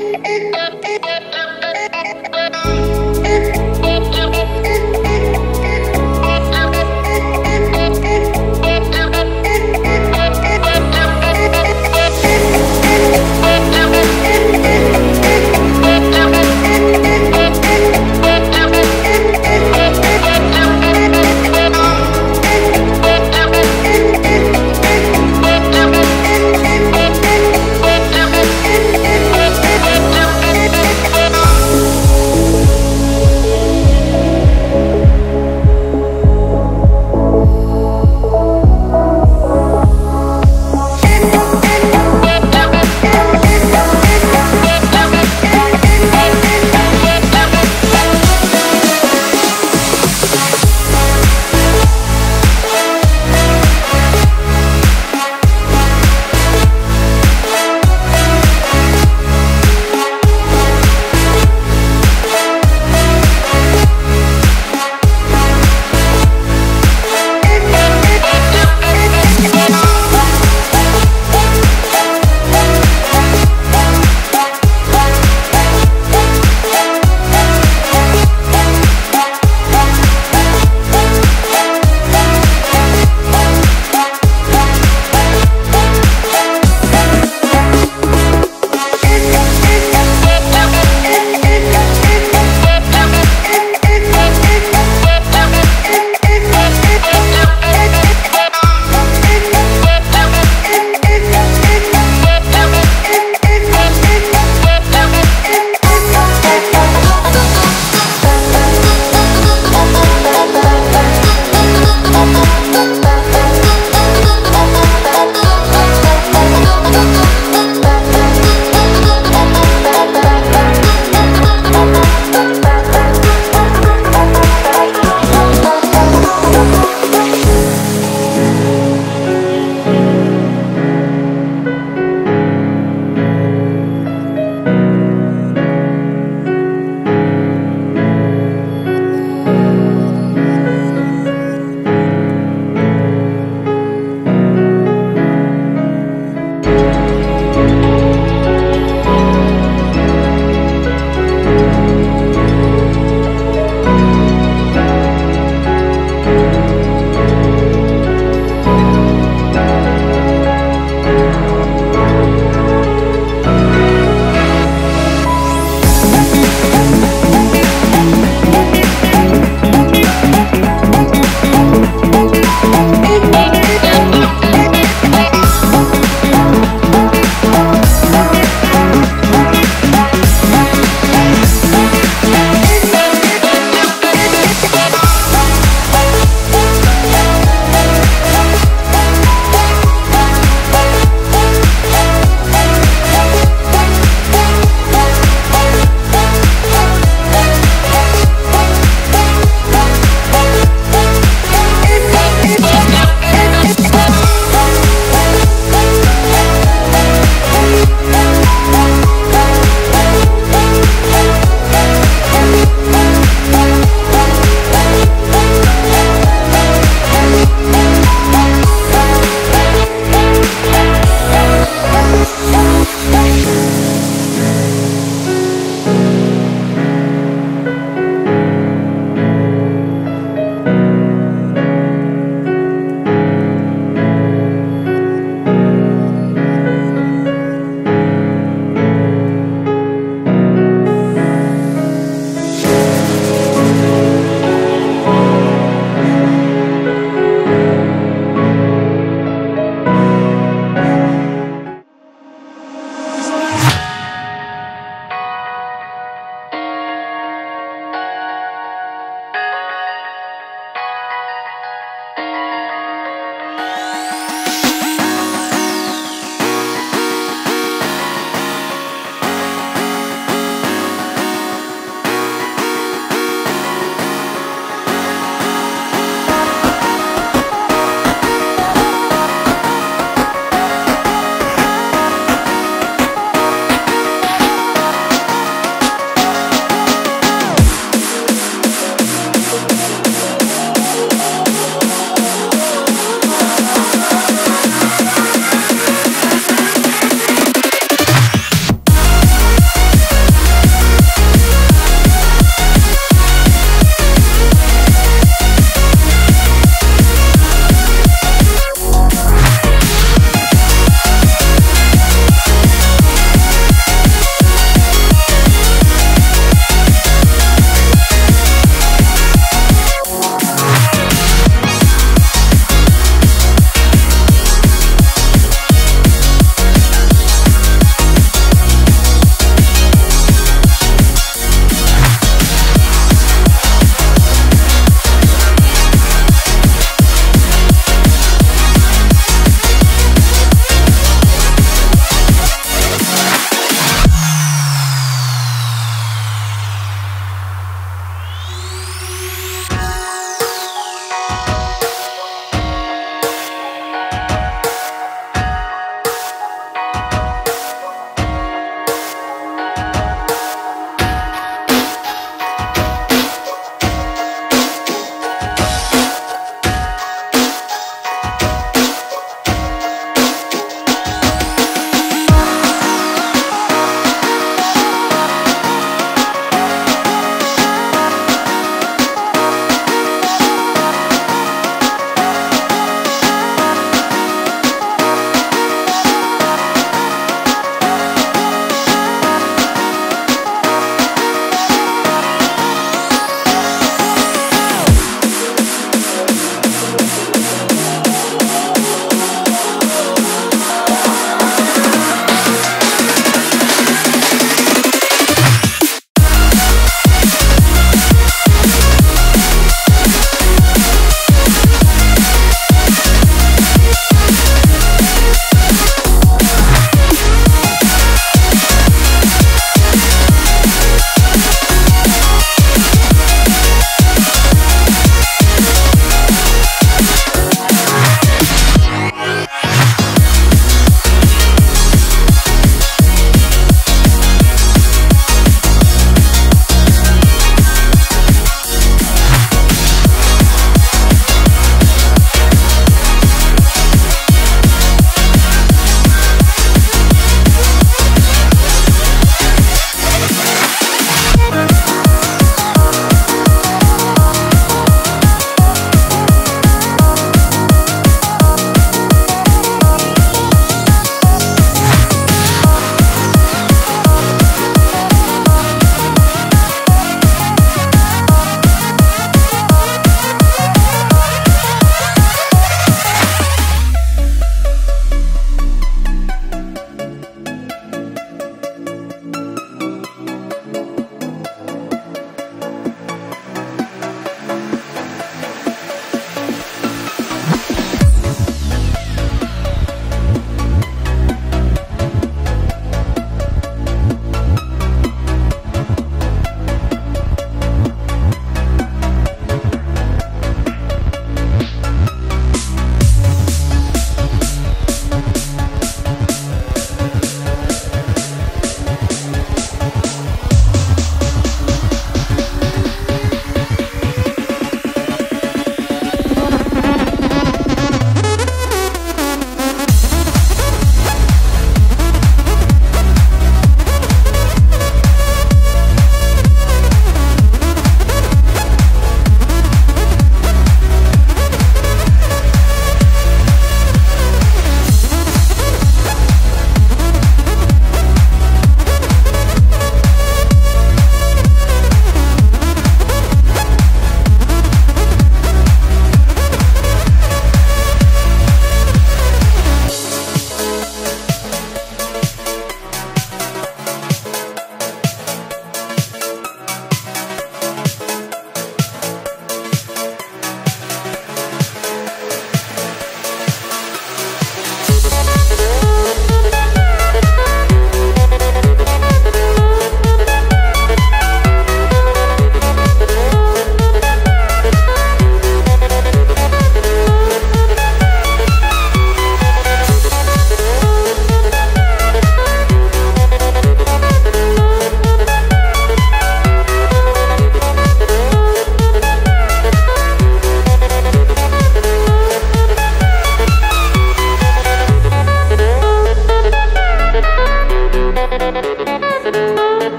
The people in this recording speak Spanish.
Thank